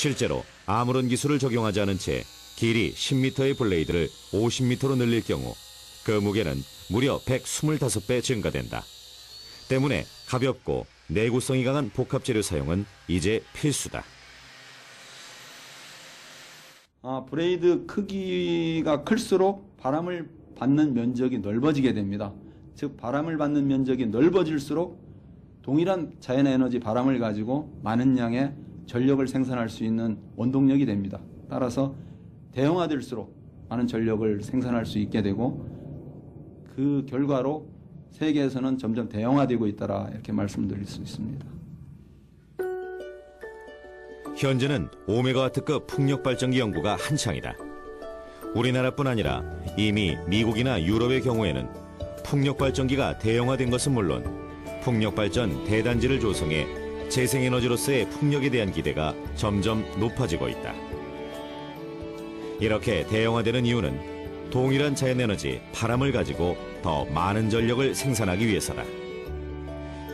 실제로 아무런 기술을 적용하지 않은 채 길이 10m의 blade를 50m로 늘릴 경우 그 무게는 무려 125배 증가된다. 때문에 가볍고 내구성이 강한 복합 재료 사용은 이제 필수다. 아, blade 크기가 클수록 바람을 받는 면적이 넓어지게 됩니다. 즉 바람을 받는 면적이 넓어질수록 동일한 자연 에너지 바람을 가지고 많은 양의 전력을 생산할 수 있는 원동력이 됩니다. 따라서 대형화될수록 많은 전력을 생산할 수 있게 되고 그 결과로 세계에서는 점점 대형화되고 있다라 이렇게 말씀드릴 수 있습니다. 현재는 오메가와트급 풍력 발전기 연구가 한창이다. 우리나라뿐 아니라 이미 미국이나 유럽의 경우에는 풍력 발전기가 대형화된 것은 물론 풍력 발전 대단지를 조성해 재생에너지로서의 풍력에 대한 기대가 점점 높아지고 있다. 이렇게 대형화되는 이유는 동일한 자연에너지 바람을 가지고 더 많은 전력을 생산하기 위해서다.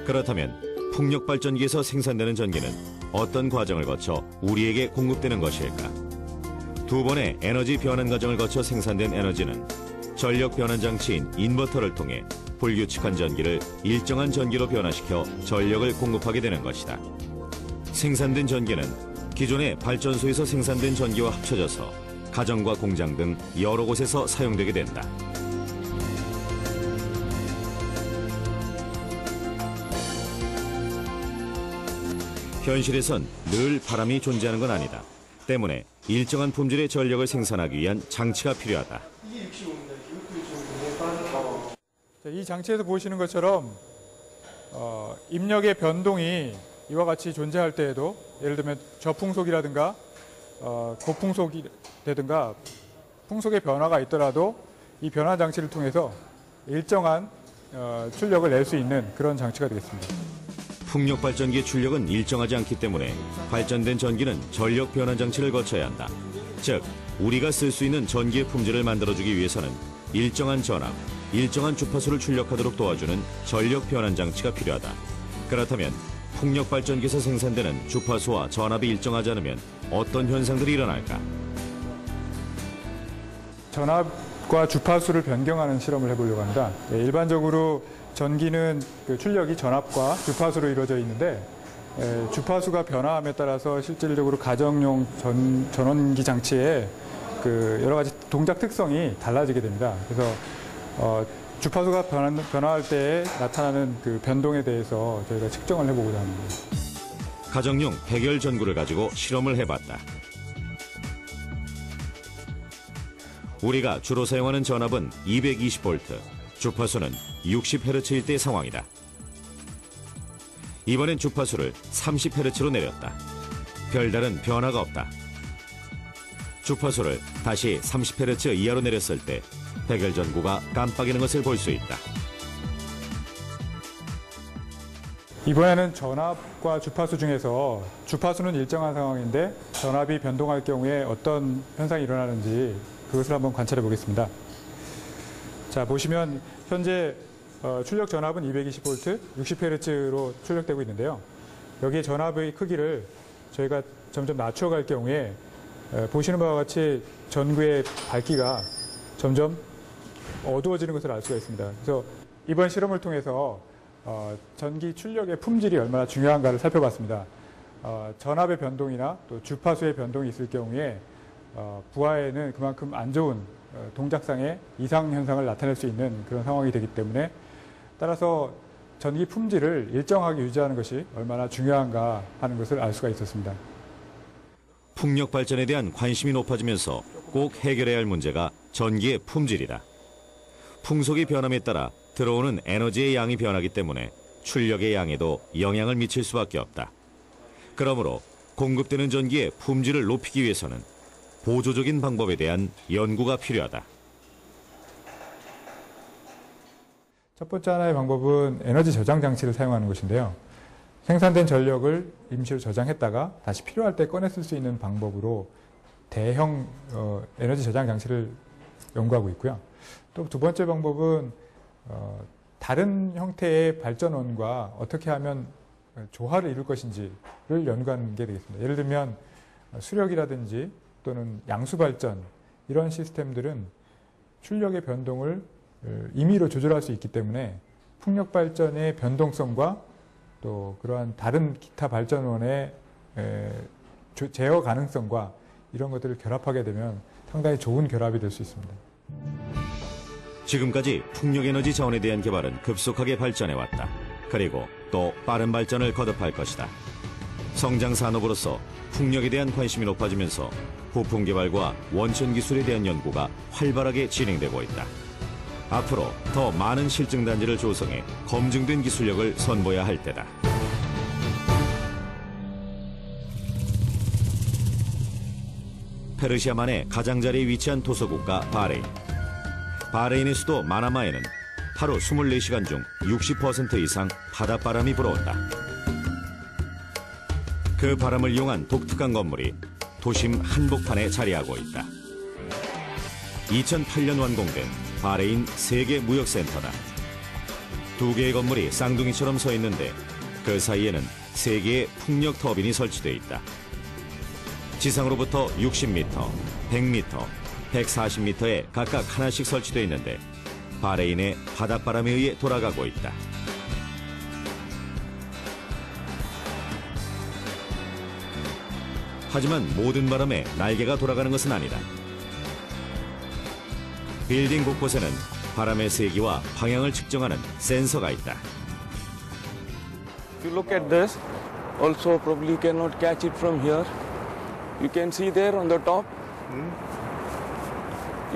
그렇다면 풍력 발전기에서 생산되는 전기는 어떤 과정을 거쳐 우리에게 공급되는 것일까? 두 번의 에너지 변환 과정을 거쳐 생산된 에너지는 전력 변환 장치인 인버터를 통해 불규칙한 전기를 일정한 전기로 변화시켜 전력을 공급하게 되는 것이다. 생산된 전기는 기존의 발전소에서 생산된 전기와 합쳐져서 가정과 공장 등 여러 곳에서 사용되게 된다. 현실에선 늘 바람이 존재하는 건 아니다. 때문에 일정한 품질의 전력을 생산하기 위한 장치가 필요하다. 자, 이 장치에서 보시는 것처럼 어, 입력의 변동이 이와 같이 존재할 때에도 예를 들면 저풍속이라든가 어, 고풍속이 되든가 풍속의 변화가 있더라도 이 변화 장치를 통해서 일정한 어, 출력을 낼 수 있는 그런 장치가 되겠습니다. 풍력 발전기의 출력은 일정하지 않기 때문에 발전된 전기는 전력 변환 장치를 거쳐야 한다. 즉, 우리가 쓸 수 있는 전기의 품질을 만들어주기 위해서는 일정한 전압, 일정한 주파수를 출력하도록 도와주는 전력 변환 장치가 필요하다. 그렇다면 풍력 발전기에서 생산되는 주파수와 전압이 일정하지 않으면 어떤 현상들이 일어날까? 전압과 주파수를 변경하는 실험을 해보려고 합니다. 네, 일반적으로 전기는 그 출력이 전압과 주파수로 이루어져 있는데 에, 주파수가 변화함에 따라서 실질적으로 가정용 전, 전원기 장치의 그 여러 가지 동작 특성이 달라지게 됩니다. 그래서 어, 주파수가 변화, 변화할 때 나타나는 그 변동에 대해서 저희가 측정을 해보고자 합니다. 가정용 백열 전구를 가지고 실험을 해봤다. 우리가 주로 사용하는 전압은 220V, 주파수는 60Hz일 때 상황이다. 이번엔 주파수를 30Hz로 내렸다. 별다른 변화가 없다. 주파수를 다시 30Hz 이하로 내렸을 때 백열 전구가 깜빡이는 것을 볼 수 있다. 이번에는 전압과 주파수 중에서 주파수는 일정한 상황인데 전압이 변동할 경우에 어떤 현상이 일어나는지 그것을 한번 관찰해 보겠습니다. 자, 보시면 현재 어, 출력 전압은 220V, 60Hz로 출력되고 있는데요. 여기에 전압의 크기를 저희가 점점 낮춰갈 경우에 에, 보시는 바와 같이 전구의 밝기가 점점 어두워지는 것을 알 수가 있습니다. 그래서 이번 실험을 통해서 어, 전기 출력의 품질이 얼마나 중요한가를 살펴봤습니다. 어, 전압의 변동이나 또 주파수의 변동이 있을 경우에 어, 부하에는 그만큼 안 좋은 어, 동작상의 이상 현상을 나타낼 수 있는 그런 상황이 되기 때문에 따라서 전기 품질을 일정하게 유지하는 것이 얼마나 중요한가 하는 것을 알 수가 있었습니다. 풍력 발전에 대한 관심이 높아지면서 꼭 해결해야 할 문제가 전기의 품질이다. 풍속의 변함에 따라 들어오는 에너지의 양이 변하기 때문에 출력의 양에도 영향을 미칠 수밖에 없다. 그러므로 공급되는 전기의 품질을 높이기 위해서는 보조적인 방법에 대한 연구가 필요하다. 첫 번째 하나의 방법은 에너지 저장 장치를 사용하는 것인데요. 생산된 전력을 임시로 저장했다가 다시 필요할 때 꺼내 쓸 수 있는 방법으로 대형 어, 에너지 저장 장치를 연구하고 있고요. 또 두 번째 방법은 어, 다른 형태의 발전원과 어떻게 하면 조화를 이룰 것인지를 연구하는 게 되겠습니다. 예를 들면 수력이라든지 또는 양수 발전 이런 시스템들은 출력의 변동을 어, 임의로 조절할 수 있기 때문에 풍력 발전의 변동성과 또 그러한 다른 기타 발전원의 제어 가능성과 이런 것들을 결합하게 되면 상당히 좋은 결합이 될 수 있습니다. 지금까지 풍력에너지 자원에 대한 개발은 급속하게 발전해왔다. 그리고 또 빠른 발전을 거듭할 것이다. 성장 산업으로서 풍력에 대한 관심이 높아지면서 부품 개발과 원천 기술에 대한 연구가 활발하게 진행되고 있다. 앞으로 더 많은 실증 단지를 조성해 검증된 기술력을 선보여야 할 때다. 페르시아만의 가장자리에 위치한 도서국가 바레인. 바레인의 수도 마나마에는 하루 24시간 중 60% 이상 바닷바람이 불어온다. 그 바람을 이용한 독특한 건물이 도심 한복판에 자리하고 있다. 2008년 완공된 바레인 세계 무역센터다. 두 개의 건물이 쌍둥이처럼 서 있는데 그 사이에는 세 개의 풍력 터빈이 설치되어 있다. 지상으로부터 60m, 100m, 140m에 각각 하나씩 설치되어 있는데 바레인의 바닷바람에 의해 돌아가고 있다. 하지만 모든 바람에 날개가 돌아가는 것은 아니다. 빌딩 곳곳에는 바람의 세기와 방향을 측정하는 센서가 있다. If you look at this, also probably you cannot catch it from here. You can see there on the top.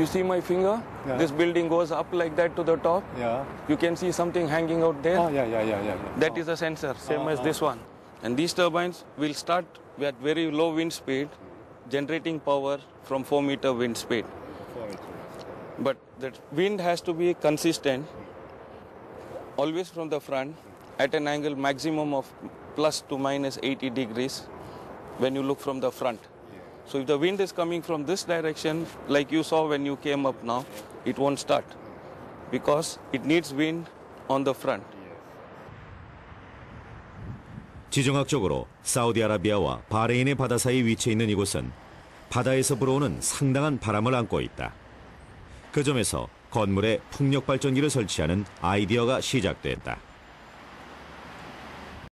You see my finger? Yeah. This building goes up like that to the top. Yeah. You can see something hanging out there. Oh, yeah, yeah, yeah, yeah. yeah. That is a sensor, same oh, as this oh. one. And these turbines will start at very low wind speed, generating power from 4 meter wind speed. But the wind has to be consistent, always from the front, at an angle maximum of plus to minus 80 degrees when you look from the front. So if the wind is coming from this direction, like you saw when you came up now, it won't start because it needs wind on the front. 지정학적으로 사우디아라비아와 바레인의 바다 사이 위치해 있는 이곳은 바다에서 불어오는 상당한 바람을 안고 있다. 그 점에서 건물에 풍력 발전기를 설치하는 아이디어가 시작됐다.